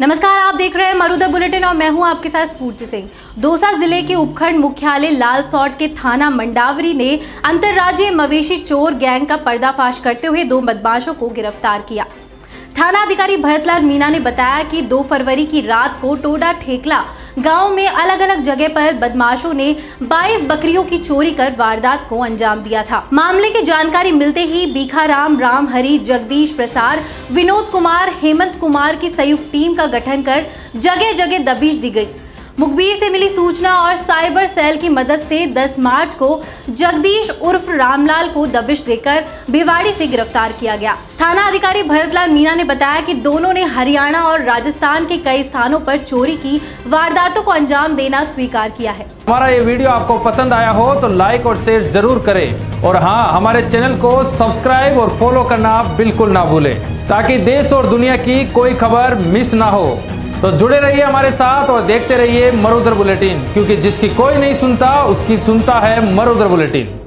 नमस्कार, आप देख रहे हैं मरुदा बुलेटिन और मैं हूँ आपके साथ स्फूर्ति सिंह। दौसा ज़िले के उपखंड मुख्यालय लाल सौट के थाना मंडावरी ने अंतर्राज्यीय मवेशी चोर गैंग का पर्दाफाश करते हुए दो बदमाशों को गिरफ़्तार किया। थाना अधिकारी भरतलाल मीना ने बताया कि 2 फरवरी की रात को टोडा ठेकला गाँव में अलग अलग जगह पर बदमाशों ने 22 बकरियों की चोरी कर वारदात को अंजाम दिया था। मामले की जानकारी मिलते ही बीखाराम, राम, हरी, जगदीश प्रसाद, विनोद कुमार, हेमंत कुमार की संयुक्त टीम का गठन कर जगह जगह दबिश दी गई। मुखबिर से मिली सूचना और साइबर सेल की मदद से 10 मार्च को जगदीश उर्फ़ रामलाल को दबिश देकर भिवाड़ी से गिरफ़्तार किया गया। थाना अधिकारी भरतलाल मीना ने बताया कि दोनों ने हरियाणा और राजस्थान के कई स्थानों पर चोरी की वारदातों को अंजाम देना स्वीकार किया है। हमारा ये वीडियो आपको पसंद आया हो तो लाइक और शेयर ज़रूर करें। और हाँ हमारे चैनल को सब्सक्राइब और फॉलो करना बिल्कुल ना भूले, ताकि देश और दुनिया की कोई खबर मिस ना हो। तो जुड़े रहिए हमारे साथ और देखते रहिए मरुधर बुलेटिन, क्योंकि जिसकी कोई नहीं सुनता, उसकी सुनता है मरुधर बुलेटिन।